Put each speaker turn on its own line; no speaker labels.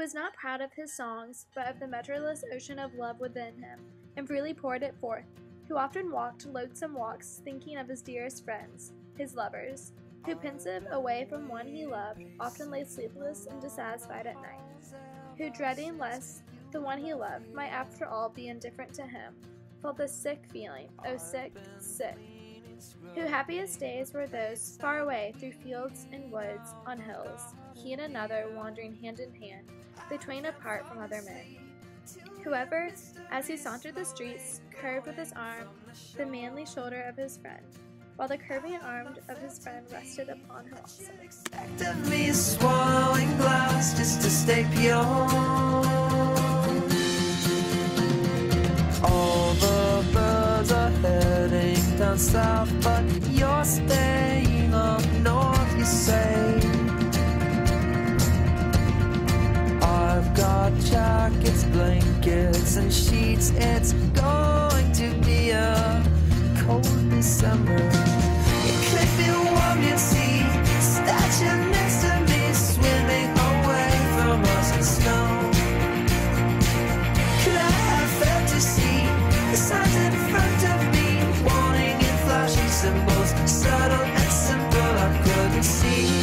was not proud of his songs, but of the measureless ocean of love within him, and freely poured it forth, who often walked lonesome walks, thinking of his dearest friends, his lovers, who pensive away from one he loved, often lay sleepless and dissatisfied at night, who dreading lest the one he loved might after all be indifferent to him, felt the sick feeling, oh sick, sick, who happiest days were those far away through fields and woods, on hills, he and another wandering hand in hand, the twain apart from other men. Whoever, as he sauntered the streets, curved with his arm the manly shoulder of his friend, while the curving arm of his friend rested upon her also.
South, but you're staying up north, you say. I've got jackets, blankets, and sheets. it's going subtle and simple, I couldn't see.